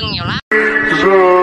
更有啦